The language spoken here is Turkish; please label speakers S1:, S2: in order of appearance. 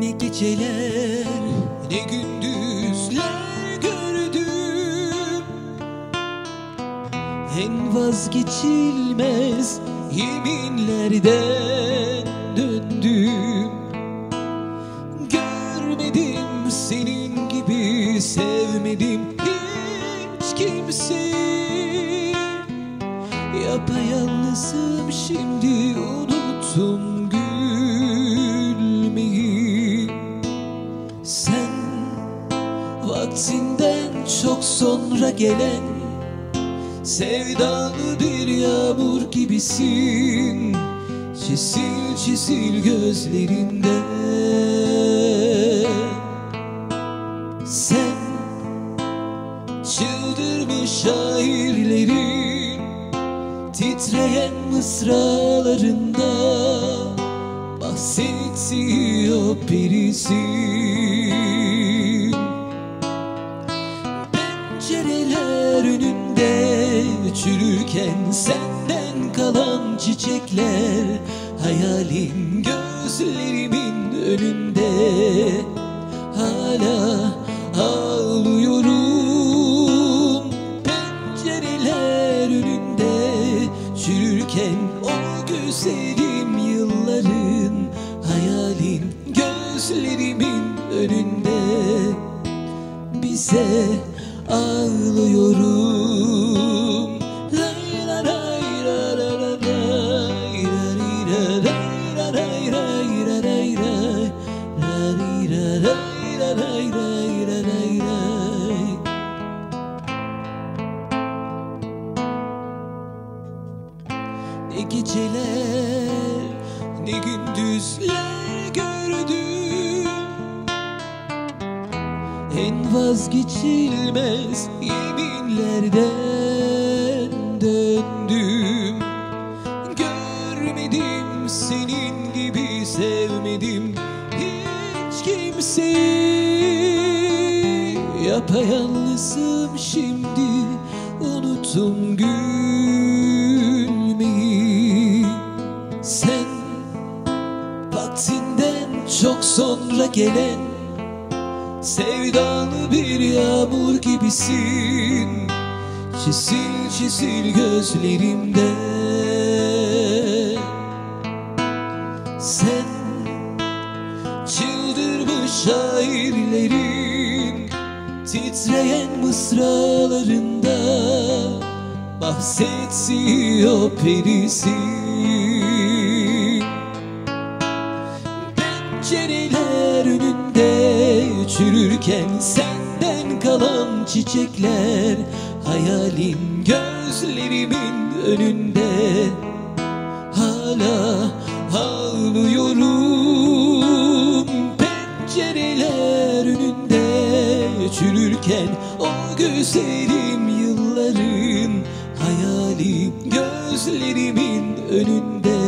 S1: Ne geceler ne gündüzler gördüm. En vazgeçilmez yeminlerden döndüm. Görmedim senin gibi sevmedim hiç kimseyi Yapayalnızım şimdi unuttum vaktinden çok sonra gelen Sevdalı bir yağmur gibisin. Çisil çisil gözlerinde Sen çıldırmış şairlerin Titreyen mısralarında Bahsediyor birisin Pencereler önünde çürürken Senden kalan çiçekler Hayalin gözlerimin önünde. Hala ağlıyorum Pencereler önünde çürürken O güzelim yılların Hayalin gözlerimin önünde. Bize ağlıyorum Ne geceler ne gündüzler gördüm En vazgeçilmez yeminlerden döndüm. Görmedim senin gibi sevmedim hiç kimseyi Yapayalnızım şimdi unuttum gülmeyi. Sen vaktinden çok sonra gelen Sevdalı bir yağmur gibisin. Çisil çisil gözlerimde. Sen çıldırmış şairlerin Titreyen mısralarında Bahsediyor perisin önünde çürürken senden kalan çiçekler Hayalim gözlerimin önünde. Hala ağlıyorum Pencereler önünde. Çürürken O güzelim yılların Hayalim gözlerimin önünde